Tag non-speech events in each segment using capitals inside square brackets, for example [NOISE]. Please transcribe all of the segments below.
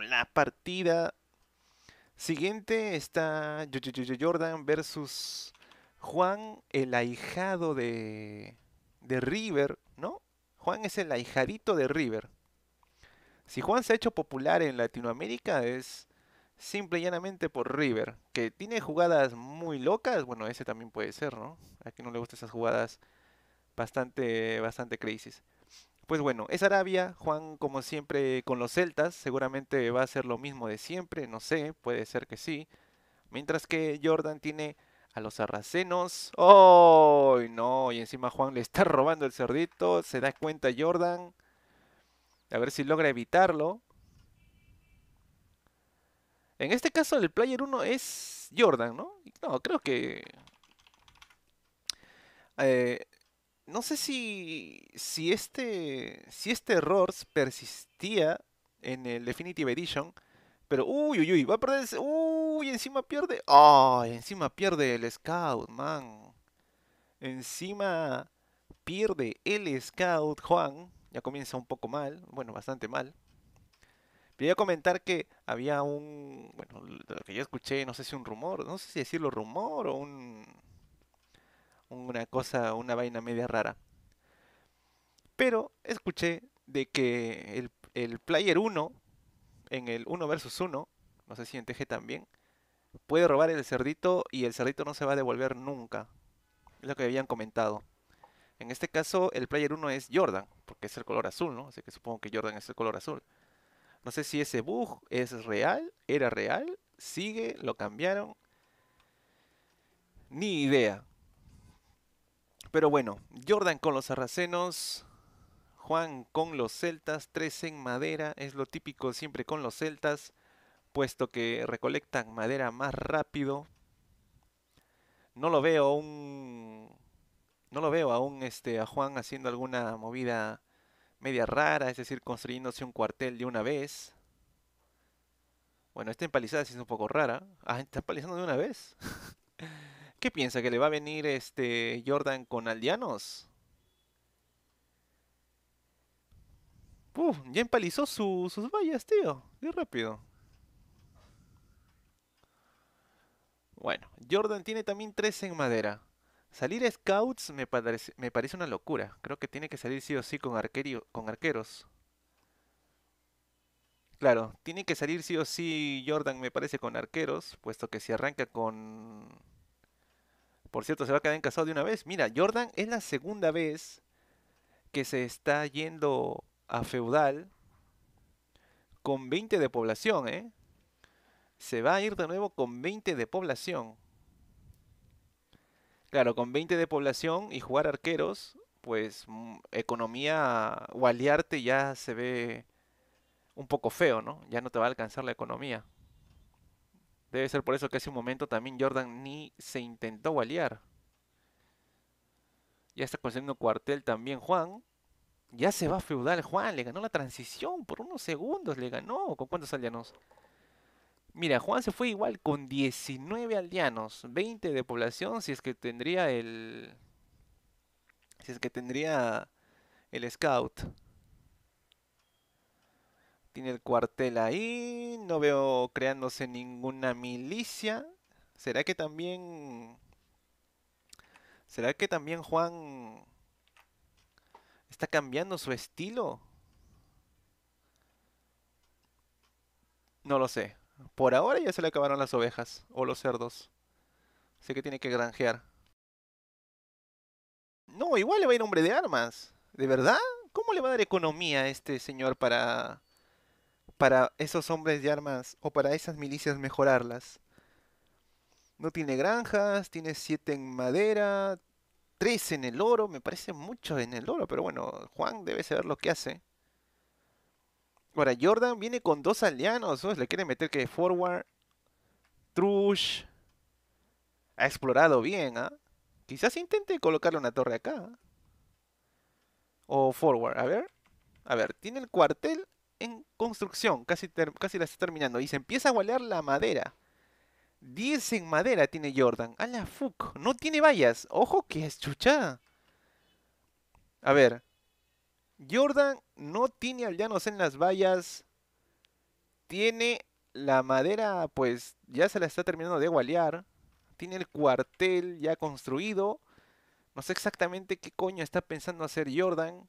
la partida siguiente está Jordan versus Juan, el ahijado de, de River, ¿no? Juan es el ahijadito de River. Si Juan se ha hecho popular en Latinoamérica es simple y llanamente por River, que tiene jugadas muy locas, bueno, ese también puede ser, ¿no? A quien no le gustan esas jugadas bastante, bastante crisis. Pues bueno, es Arabia, Juan como siempre con los celtas, seguramente va a ser lo mismo de siempre, no sé, puede ser que sí. Mientras que Jordan tiene a los sarracenos. ¡Oh! No, y encima Juan le está [LAUGHS] robando el cerdito, se da cuenta Jordan. A ver si logra evitarlo. En este caso el player 1 es Jordan, ¿no? No, creo que... Eh, no sé si, si, este, si este error persistía en el Definitive Edition, pero uy, uy, uy, va a perder, uy, encima pierde, ay, encima pierde el Scout, man. Encima pierde el Scout, Juan, ya comienza un poco mal, bueno, bastante mal. Quería comentar que había un, bueno, lo que yo escuché, no sé si un rumor, no sé si decirlo rumor o un, una cosa, una vaina media rara. Pero escuché de que el, el player 1, en el 1 versus 1, no sé si en TG también, puede robar el cerdito y el cerdito no se va a devolver nunca. Es lo que habían comentado. En este caso, el player 1 es Jordan, porque es el color azul, ¿no? Así que supongo que Jordan es el color azul. No sé si ese bug es real, era real, sigue, lo cambiaron. Ni idea. Pero bueno, Jordan con los sarracenos, Juan con los celtas, tres en madera, es lo típico siempre con los celtas, puesto que recolectan madera más rápido. No lo veo aún, no lo veo aún este, a Juan haciendo alguna movida media rara, es decir, construyéndose un cuartel de una vez. Bueno, esta empalizada sí es un poco rara. Ah, está empalizando de una vez. [LAUGHS] ¿Qué piensa? ¿Que le va a venir este Jordan con aldeanos? Uf, ya empalizó sus vallas, tío. Qué rápido. Bueno, Jordan tiene también tres en madera. Salir Scouts me parece, me parece una locura. Creo que tiene que salir sí o sí con, con arqueros. Claro, tiene que salir sí o sí Jordan, me parece, con arqueros, puesto que si arranca con... Por cierto, se va a quedar encasado de una vez. Mira, Jordan es la segunda vez que se está yendo a feudal con 20 de población, ¿eh? Se va a ir de nuevo con 20 de población. Claro, con 20 de población y jugar arqueros, pues mm, economía o aliarte ya se ve un poco feo, ¿no? Ya no te va a alcanzar la economía. Debe ser por eso que hace un momento también Jordan ni se intentó waliar. Ya está consiguiendo cuartel también Juan. Ya se va a feudal Juan, le ganó la transición por unos segundos, le ganó. ¿Con cuántos aldeanos? Mira, Juan se fue igual con 19 aldeanos, 20 de población, si es que tendría el... Si es que tendría el scout. Tiene el cuartel ahí. No veo creándose ninguna milicia. ¿Será que también... ¿Será que también Juan está cambiando su estilo? No lo sé. Por ahora ya se le acabaron las ovejas o los cerdos. Sé que tiene que granjear. No, igual le va a ir hombre de armas. ¿De verdad? ¿Cómo le va a dar economía a este señor para para esos hombres de armas o para esas milicias mejorarlas. No tiene granjas, tiene 7 en madera, 3 en el oro, me parece mucho en el oro, pero bueno, Juan debe saber lo que hace. Ahora, Jordan viene con dos aldeanos, le quiere meter que forward, trush, ha explorado bien, ¿ah? Quizás intente colocarle una torre acá. O forward, a ver. A ver, tiene el cuartel en construcción, casi, casi la está terminando. Y se empieza a gualear la madera. 10 en madera tiene Jordan. A la fuck. No tiene vallas. Ojo que es chucha. A ver. Jordan no tiene aldeanos en las vallas. tiene la madera, pues ya se la está terminando de gualear. Tiene el cuartel ya construido. No sé exactamente qué coño está pensando hacer Jordan.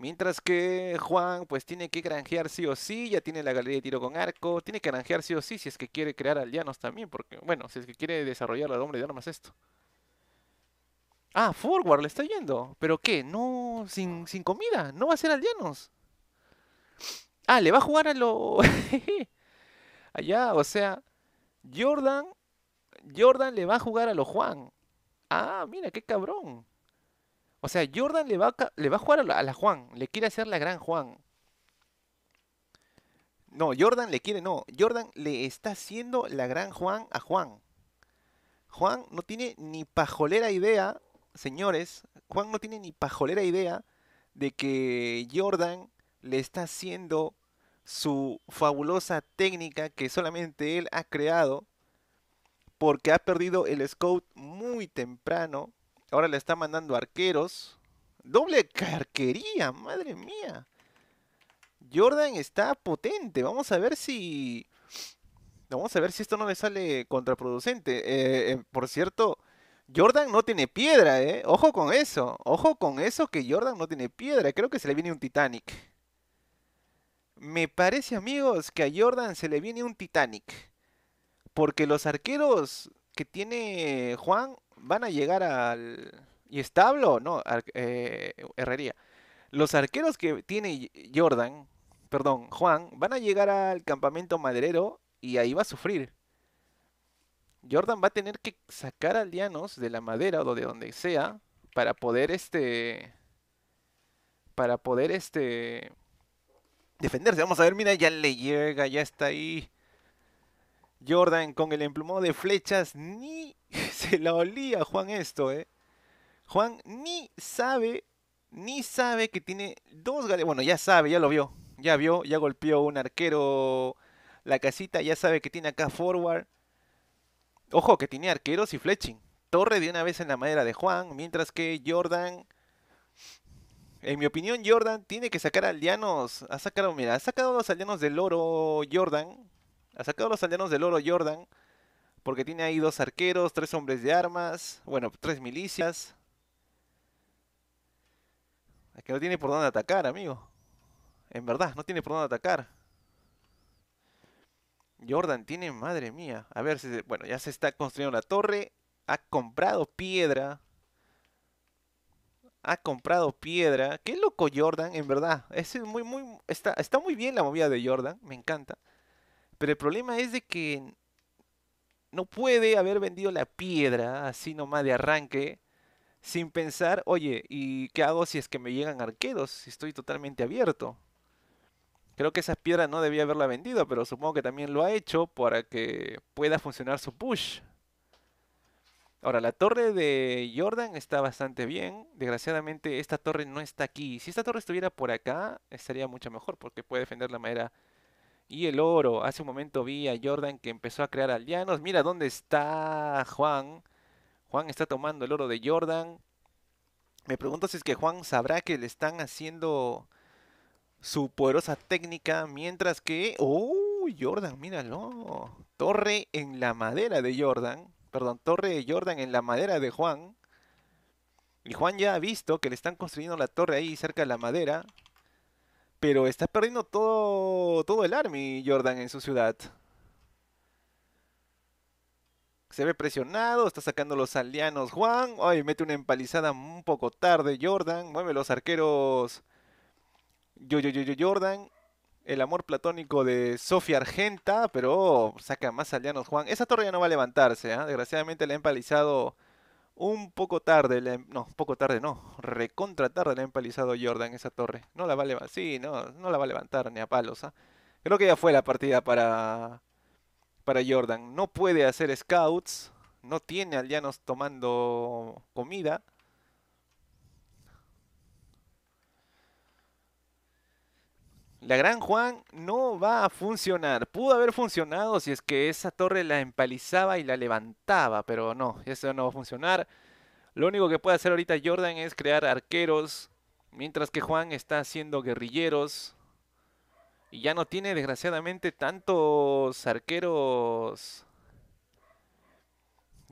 Mientras que Juan pues tiene que granjear sí o sí, ya tiene la galería de tiro con arco, tiene que granjear sí o sí si es que quiere crear aldeanos también, porque bueno, si es que quiere desarrollar al hombre de armas esto. Ah, Forward le está yendo. ¿Pero qué? ¿No? ¿Sin, sin comida? ¿No va a ser aldeanos? Ah, le va a jugar a lo... [LAUGHS] Allá, o sea, Jordan... Jordan le va a jugar a lo Juan. Ah, mira, qué cabrón. O sea, Jordan le va a, jugar a a la Juan. Le quiere hacer la gran Juan. No, Jordan le quiere, no. Jordan le está haciendo la gran Juan a Juan. Juan no tiene ni pajolera idea señores, Juan no tiene ni pajolera idea de que Jordan le está haciendo su fabulosa técnica que solamente él ha creado porque ha perdido el scout muy temprano. Ahora le está mandando arqueros. Doble arquería, madre mía. Jordan está potente. Vamos a ver si... Vamos a ver si esto no le sale contraproducente. Eh, eh, por cierto, Jordan no tiene piedra, ¿eh? Ojo con eso. Ojo con eso que Jordan no tiene piedra. Creo que se le viene un Titanic. Me parece, amigos, que a Jordan se le viene un Titanic. Porque los arqueros que tiene Juan van a llegar al... ¿Y establo? No, eh, herrería. Los arqueros que tiene Jordan, perdón, Juan, van a llegar al campamento maderero y ahí va a sufrir. Jordan va a tener que sacar aldeanos de la madera o de donde sea para poder este para poder este defenderse. Vamos a ver, mira, ya le llega, ya está ahí. Jordan con el emplumado de flechas ni [LAUGHS] se la olía Juan esto, eh. Juan ni sabe ni sabe que tiene dos galerías. Bueno, ya sabe, ya lo vio. Ya vio, ya golpeó un arquero la casita, ya sabe que tiene acá forward. Ojo, que tiene arqueros y fletching. Torre de una vez en la madera de Juan, mientras que Jordan... En mi opinión, Jordan tiene que sacar aldeanos. Ha sacado, mira, ha sacado los aldeanos del oro Jordan. Ha sacado los aldeanos del oro Jordan. Porque tiene ahí dos arqueros, tres hombres de armas. Bueno, tres milicias. que no tiene por dónde atacar, amigo. En verdad, no tiene por dónde atacar. Jordan tiene, madre mía. A ver, si, bueno, ya se está construyendo la torre. Ha comprado piedra. Ha comprado piedra. Qué loco Jordan, en verdad. Es muy, muy, está, está muy bien la movida de Jordan. Me encanta. Pero el problema es de que no puede haber vendido la piedra así nomás de arranque. Sin pensar, oye, ¿y qué hago si es que me llegan arqueros? Si estoy totalmente abierto. Creo que esa piedra no debía haberla vendido, pero supongo que también lo ha hecho para que pueda funcionar su push. Ahora, la torre de Jordan está bastante bien. Desgraciadamente, esta torre no está aquí. Si esta torre estuviera por acá, estaría mucho mejor porque puede defender la madera y el oro. Hace un momento vi a Jordan que empezó a crear aldeanos. Mira dónde está Juan. Juan está tomando el oro de Jordan. Me pregunto si es que Juan sabrá que le están haciendo su poderosa técnica, mientras que... ¡Oh! Jordan, míralo. Torre en la madera de Jordan. Perdón, torre de Jordan en la madera de Juan. Y Juan ya ha visto que le están construyendo la torre ahí cerca de la madera. Pero está perdiendo todo, todo el army Jordan en su ciudad. Se ve presionado, está sacando los aldeanos Juan. Ay, mete una empalizada un poco tarde Jordan. Mueve los arqueros yo, yo, yo, yo, Jordan, el amor platónico de Sofía Argenta, pero saca más aldeanos Juan. Esa torre ya no va a levantarse, ¿eh? desgraciadamente la ha empalizado un poco tarde, no, poco tarde no, recontra tarde la ha empalizado Jordan esa torre. No la va a levantar, sí, no, no la va a levantar ni a palos. ¿ah? Creo que ya fue la partida para, para Jordan. No puede hacer scouts, no tiene aldeanos tomando comida. La Gran Juan no va a funcionar. Pudo haber funcionado si es que esa torre la empalizaba y la levantaba, pero no, eso no va a funcionar. Lo único que puede hacer ahorita Jordan es crear arqueros, mientras que Juan está haciendo guerrilleros. Y ya no tiene desgraciadamente tantos arqueros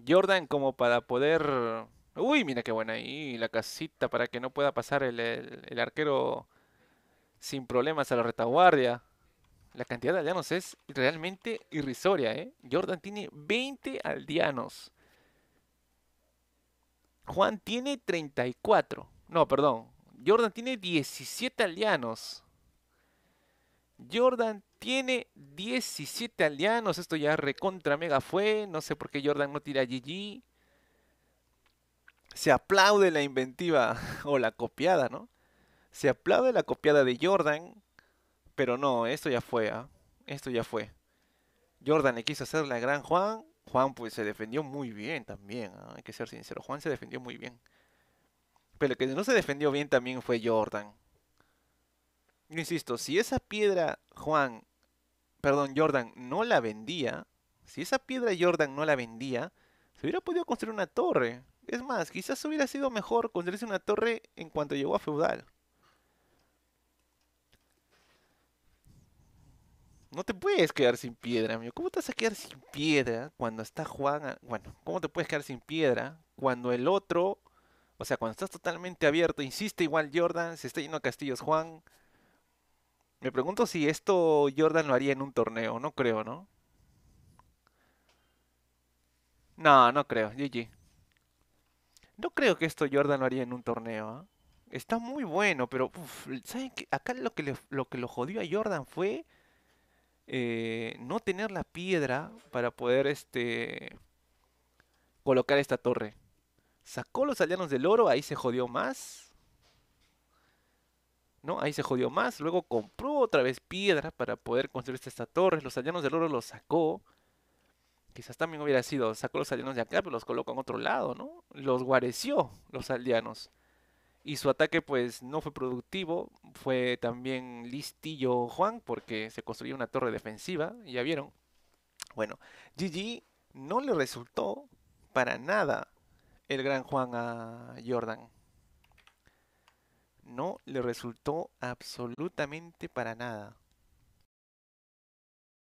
Jordan como para poder... Uy, mira qué buena ahí la casita para que no pueda pasar el, el arquero sin problemas a la retaguardia. La cantidad de aldeanos es realmente irrisoria, ¿eh? Jordan tiene 20 aldeanos. Juan tiene 34. No, perdón. Jordan tiene 17 aldeanos. Jordan tiene 17 aldeanos. Esto ya recontra mega fue. No sé por qué Jordan no tira GG. Se aplaude la inventiva [LAUGHS] o la copiada, ¿no? Se aplaude la copiada de Jordan. Pero no, esto ya fue, ¿ah? Esto ya fue. Jordan le quiso hacer la gran Juan. Juan pues se defendió muy bien también, ¿ah? hay que ser sincero. Juan se defendió muy bien. Pero el que no se defendió bien también fue Jordan. insisto, si esa piedra Juan, perdón, Jordan no la vendía, si esa piedra Jordan no la vendía, se hubiera podido construir una torre. Es más, quizás hubiera sido mejor construirse una torre en cuanto llegó a feudal. No te puedes quedar sin piedra, amigo. ¿Cómo te vas a quedar sin piedra cuando está Juan? Bueno, ¿cómo te puedes quedar sin piedra cuando el otro, o sea, cuando estás totalmente abierto, insiste igual Jordan, se está yendo a castillos Juan? Me pregunto si esto Jordan lo haría en un torneo. No creo, ¿no? No, no creo. GG. No creo que esto Jordan lo haría en un torneo. ¿ah? Está muy bueno, pero ¿saben qué? Acá lo que, lo que lo jodió a Jordan fue eh, no tener la piedra para poder este colocar esta torre. Sacó los aldeanos del oro, ahí se jodió más. ¿No? Ahí se jodió más. Luego compró otra vez piedra para poder construir esta torre. Los aldeanos del oro los sacó. Quizás también hubiera sido, sacó los aldeanos de acá, pero los colocó en otro lado, ¿no? Los guareció los aldeanos y su ataque pues no fue productivo, fue también listillo Juan porque se construyó una torre defensiva, ya vieron. Bueno, GG no le resultó para nada el gran Juan a Jordan. No le resultó absolutamente para nada.